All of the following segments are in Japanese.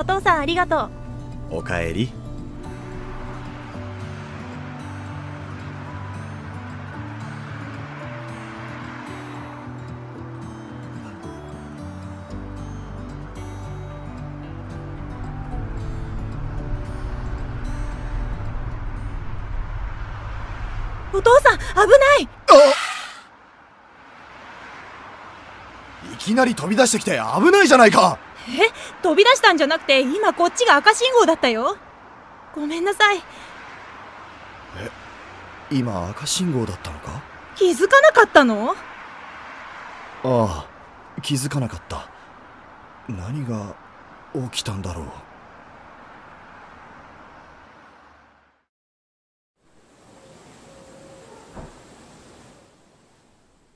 お父さんありがとう。おかえり。お父さん危ない。いきなり飛び出してきて危ないじゃないか。え？飛び出したんじゃなくて今こっちが赤信号だったよ。ごめんなさい。え今赤信号だったのか？気づかなかったの？ああ気づかなかった。何が起きたんだろう？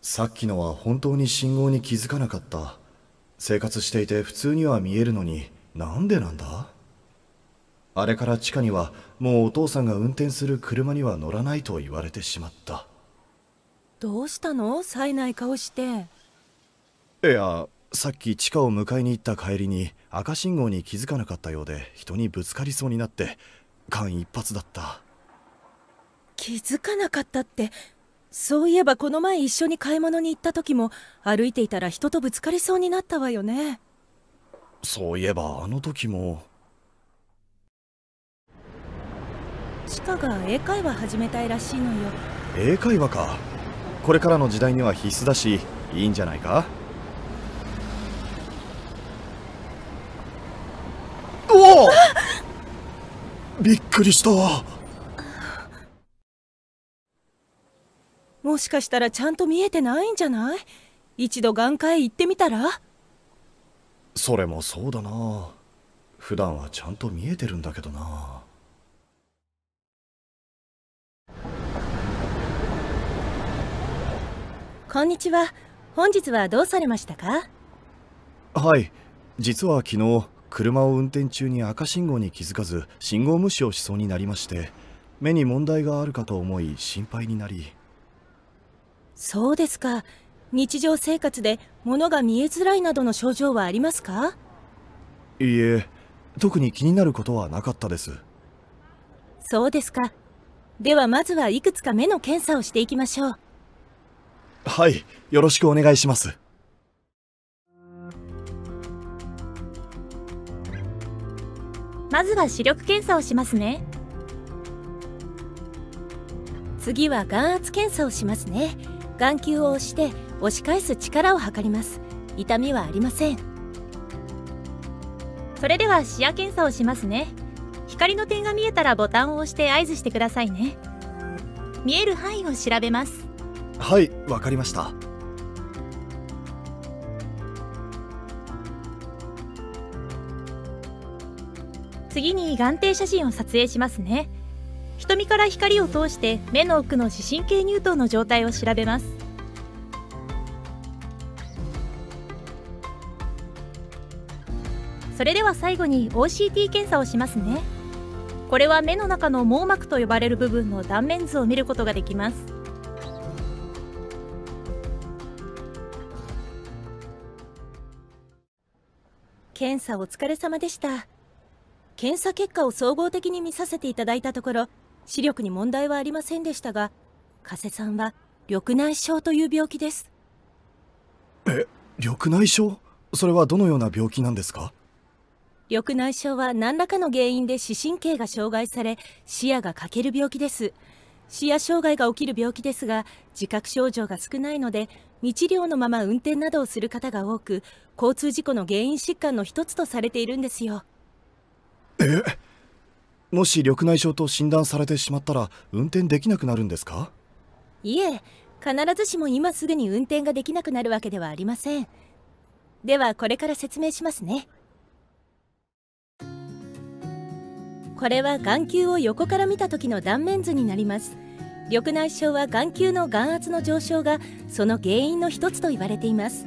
さっきのは本当に信号に気づかなかった生活していて普通には見えるのになんでなんだ？あれから地下にはもうお父さんが運転する車には乗らないと言われてしまった。どうしたの？冴えない顔して。いやさっき地下を迎えに行った帰りに赤信号に気づかなかったようで人にぶつかりそうになって間一髪だった。気づかなかったってそういえばこの前一緒に買い物に行った時も歩いていたら人とぶつかりそうになったわよね。そういえばあの時も。チカが英会話始めたいらしいのよ。英会話か。これからの時代には必須だしいいんじゃないか？おおびっくりしたもしかしたらちゃんと見えてないんじゃない？一度眼科へ行ってみたら？それもそうだな。普段はちゃんと見えてるんだけどな。こんにちは。本日はどうされましたか？はい。実は昨日車を運転中に赤信号に気づかず信号無視をしそうになりまして目に問題があるかと思い心配になりそうですか。日常生活で物が見えづらいなどの症状はありますか？いいえ特に気になることはなかったです。そうですか。ではまずはいくつか目の検査をしていきましょう。はいよろしくお願いします。まずは視力検査をしますね。次は眼圧検査をしますね眼球を押して押し返す力を測ります。痛みはありません。それでは視野検査をしますね。光の点が見えたらボタンを押して合図してくださいね。見える範囲を調べます。はいわかりました。次に眼底写真を撮影しますね瞳から光を通して目の奥の視神経乳頭の状態を調べます。それでは最後に OCT 検査をしますね。これは目の中の網膜と呼ばれる部分の断面図を見ることができます。検査お疲れ様でした。検査結果を総合的に見させていただいたところ視力に問題はありませんでしたが加瀬さんは緑内障という病気です。え緑内障？それはどのような病気なんですか？緑内障は何らかの原因で視神経が障害され視野が欠ける病気です。視野障害が起きる病気ですが自覚症状が少ないので未治療のまま運転などをする方が多く交通事故の原因疾患の一つとされているんですよ。えもし緑内障と診断されてしまったら運転できなくなるんですか？いえ必ずしも今すぐに運転ができなくなるわけではありません。ではこれから説明しますね。これは眼球を横から見た時の断面図になります。緑内障は眼球の眼圧の上昇がその原因の一つと言われています。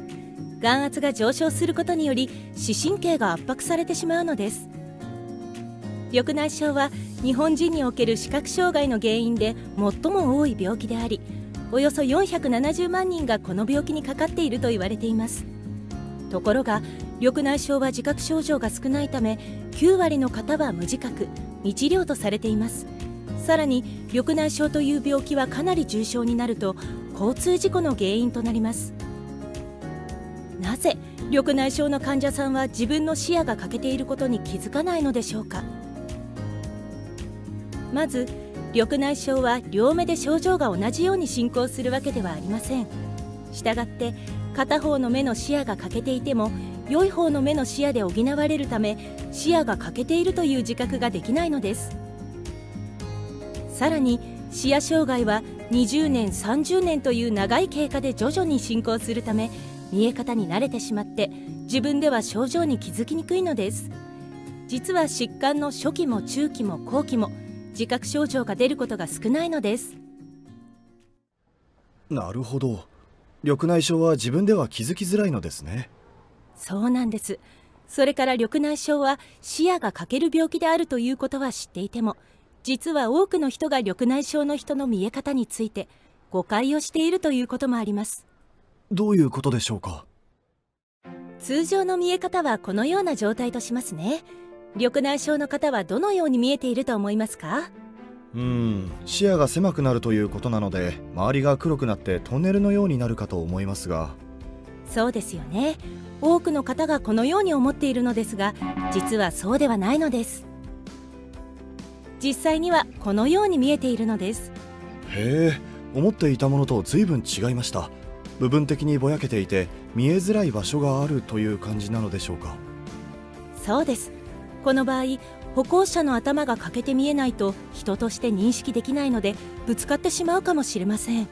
眼圧が上昇することにより視神経が圧迫されてしまうのです。緑内障は日本人における視覚障害の原因で最も多い病気でありおよそ470万人がこの病気にかかっていると言われています。ところが緑内障は自覚症状が少ないため9割の方は無自覚未治療とされています。さらに緑内障という病気はかなり重症になると交通事故の原因となります。なぜ緑内障の患者さんは自分の視野が欠けていることに気づかないのでしょうか？まず緑内障は両目で症状が同じように進行するわけではありません。したがって片方の目の視野が欠けていても良い方の目の視野で補われるため視野が欠けているという自覚ができないのです。さらに視野障害は20年30年という長い経過で徐々に進行するため見え方に慣れてしまって自分では症状に気づきにくいのです。実は疾患の初期も中期も後期も自覚症状が出ることが少ないのです。なるほど。緑内障は自分では気づきづらいのですね。そうなんです。それから緑内障は視野が欠ける病気であるということは知っていても実は多くの人が緑内障の人の見え方について誤解をしているということもあります。どういうことでしょうか？通常の見え方はこのような状態としますね緑内障の方はどのように見えていると思いますか？うん視野が狭くなるということなので周りが黒くなってトンネルのようになるかと思いますが。そうですよね。多くの方がこのように思っているのですが実はそうではないのです。実際にはこのように見えているのです。へえ思っていたものと随分違いました。部分的にぼやけていて見えづらい場所があるという感じなのでしょうか。そうですこの場合歩行者の頭が欠けて見えないと人として認識できないのでぶつかってしまうかもしれません。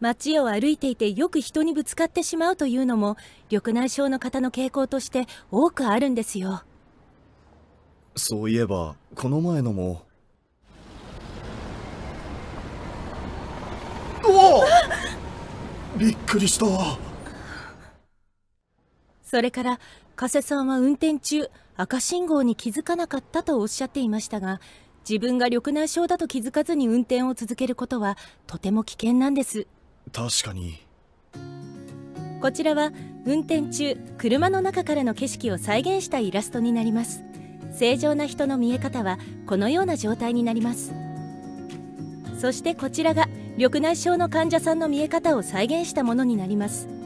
街を歩いていてよく人にぶつかってしまうというのも緑内障の方の傾向として多くあるんですよ。そういえばこの前のも。おびっくりした。それから加瀬さんは運転中赤信号に気づかなかったとおっしゃっていましたが自分が緑内障だと気づかずに運転を続けることはとても危険なんです。確かに。こちらは運転中車の中からの景色を再現したイラストになります。正常な人の見え方はこのような状態になります。そしてこちらが緑内障の患者さんの見え方を再現したものになります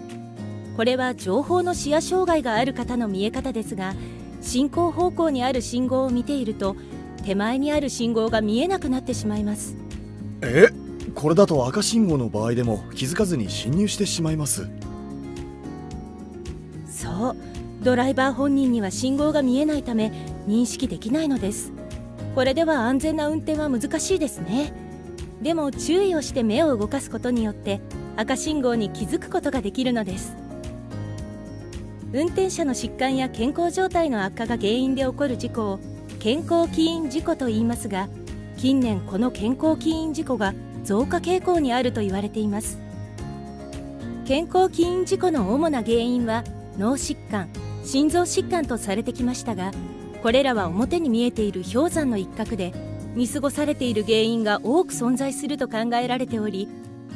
これは情報の視野障害がある方の見え方ですが進行方向にある信号を見ていると手前にある信号が見えなくなってしまいます。え？これだと赤信号の場合でも気づかずに進入してしまいます。そう。ドライバー本人には信号が見えないため認識できないのです。これでは安全な運転は難しいですね。でも注意をして目を動かすことによって赤信号に気づくことができるのです運転者の疾患や健康状態の悪化が原因で起こる事故を健康起因事故と言いますが近年この健康起因事故が増加傾向にあると言われています。健康起因事故の主な原因は脳疾患心臓疾患とされてきましたがこれらは表に見えている氷山の一角で見過ごされている原因が多く存在すると考えられており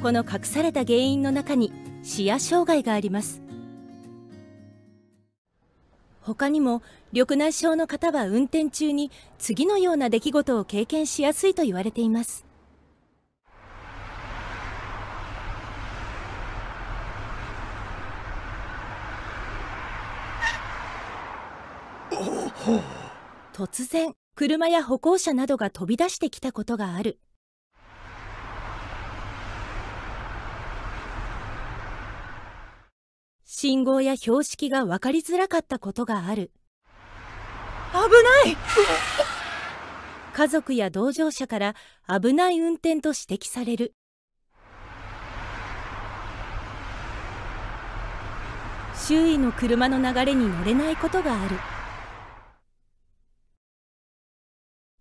この隠された原因の中に視野障害があります。他にも緑内障の方は運転中に次のような出来事を経験しやすいと言われています。突然車や歩行者などが飛び出してきたことがある信号や標識が分かりづらかったことがある。危ない！家族や同乗者から危ない運転と指摘される。周囲の車の流れに乗れないことがある。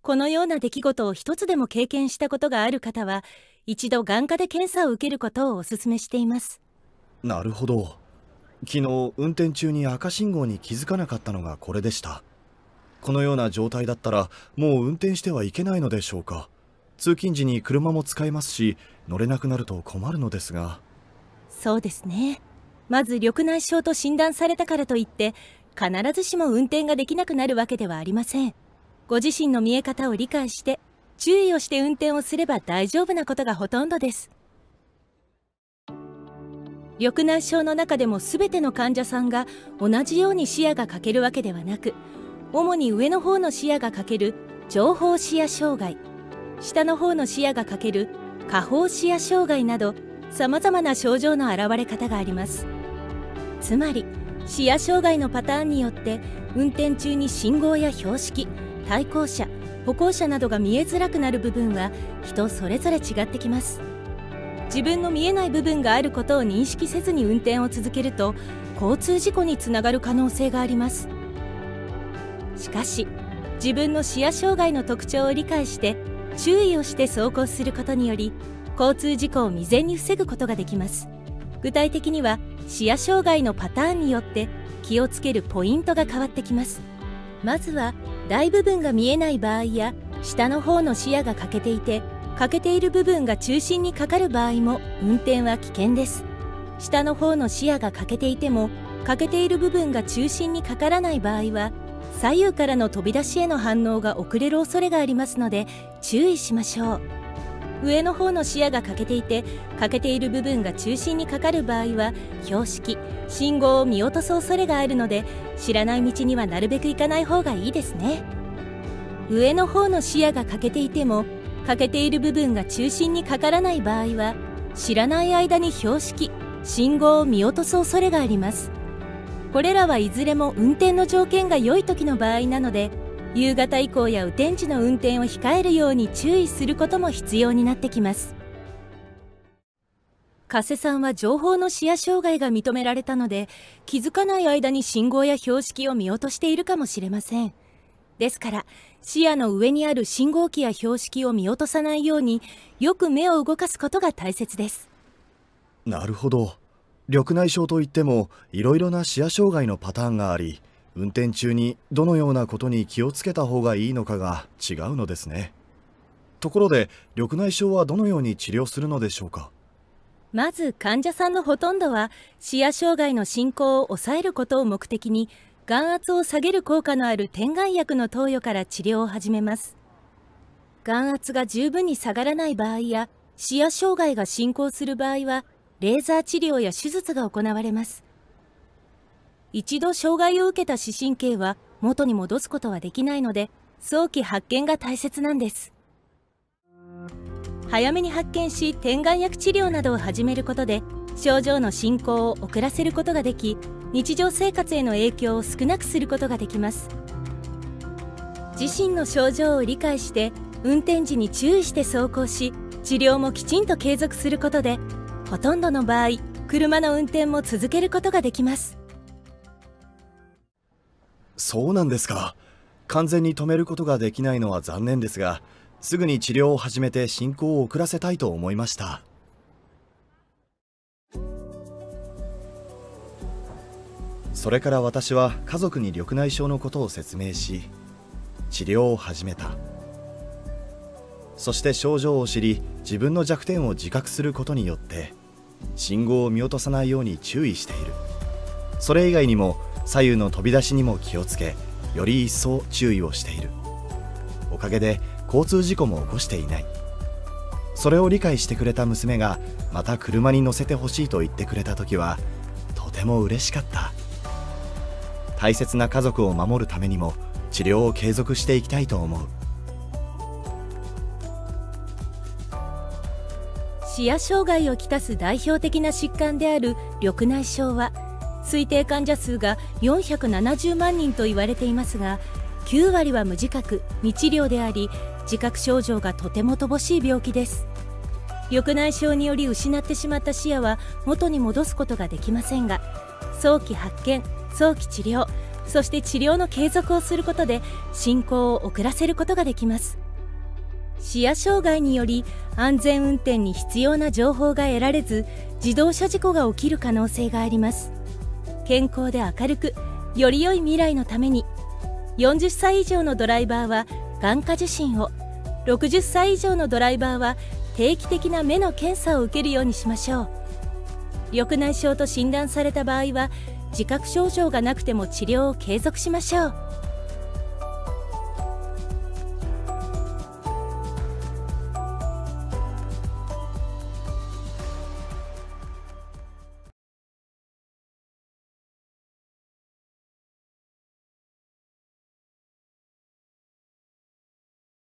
このような出来事を一つでも経験したことがある方は一度眼科で検査を受けることをお勧めしています。なるほど昨日運転中に赤信号に気づかなかったのがこれでした。このような状態だったらもう運転してはいけないのでしょうか。通勤時に車も使えますし乗れなくなると困るのですが。そうですね。まず緑内障と診断されたからといって必ずしも運転ができなくなるわけではありません。ご自身の見え方を理解して注意をして運転をすれば大丈夫なことがほとんどです。緑内障の中でも全ての患者さんが同じように視野が欠けるわけではなく主に上の方の視野が欠ける情報視野障害下の方の視野が欠ける下方視野障害などさまざまな症状の現れ方があります。つまり視野障害のパターンによって運転中に信号や標識対向車歩行者などが見えづらくなる部分は人それぞれ違ってきます。自分の見えない部分があることを認識せずに運転を続けると交通事故につながる可能性があります。しかし自分の視野障害の特徴を理解して注意をして走行することにより交通事故を未然に防ぐことができます。具体的には視野障害のパターンによって気をつけるポイントが変わってきます。まずは大部分が見えない場合や下の方の視野が欠けていて欠けている部分が中心にかかる場合も運転は危険です。下の方の視野が欠けていても欠けている部分が中心にかからない場合は左右からの飛び出しへの反応が遅れる恐れがありますので注意しましょう。上の方の視野が欠けていて欠けている部分が中心にかかる場合は標識信号を見落とす恐れがあるので知らない道にはなるべく行かない方がいいですね。上の方の視野が欠けていても欠けている部分が中心にかからない場合は知らない間に標識信号を見落とす恐れがあります。これらはいずれも運転の条件が良い時の場合なので夕方以降や雨天時の運転を控えるように注意することも必要になってきます。加瀬さんは情報の視野障害が認められたので気づかない間に信号や標識を見落としているかもしれません。ですから視野の上にある信号機や標識を見落とさないようによく目を動かすことが大切です。なるほど。緑内障といってもいろいろな視野障害のパターンがあり運転中にどのようなことに気をつけた方がいいのかが違うのですね。ところで緑内障はどのように治療するのでしょうか？まず患者さんのほとんどは視野障害の進行を抑えることを目的に眼圧を下げる効果のある点眼薬の投与から治療を始めます。眼圧が十分に下がらない場合や視野障害が進行する場合はレーザー治療や手術が行われます。一度障害を受けた視神経は元に戻すことはできないので早期発見が大切なんです。早めに発見し点眼薬治療などを始めることで症状の進行を遅らせることができ日常生活への影響を少なくすることができます。自身の症状を理解して運転時に注意して走行し治療もきちんと継続することでほとんどの場合車の運転も続けることができます。そうなんですか。完全に止めることができないのは残念ですがすぐに治療を始めて進行を遅らせたいと思いました。それから私は家族に緑内障のことを説明し治療を始めた。そして症状を知り自分の弱点を自覚することによって信号を見落とさないように注意している。それ以外にも左右の飛び出しにも気をつけより一層注意をしている。おかげで交通事故も起こしていない。それを理解してくれた娘がまた車に乗せてほしいと言ってくれた時はとても嬉しかった。大切な家族を守るためにも治療を継続していきたいと思う。視野障害をきたす代表的な疾患である緑内障は推定患者数が470万人と言われていますが9割は無自覚未治療であり自覚症状がとても乏しい病気です。緑内障により失ってしまった視野は元に戻すことができませんが早期発見早期治療そして治療の継続をすることで進行を遅らせることができます。視野障害により安全運転に必要な情報が得られず自動車事故が起きる可能性があります。健康で明るくより良い未来のために40歳以上のドライバーは眼科受診を60歳以上のドライバーは定期的な目の検査を受けるようにしましょう。緑内障と診断された場合は自覚症状がなくても治療を継続しましょう。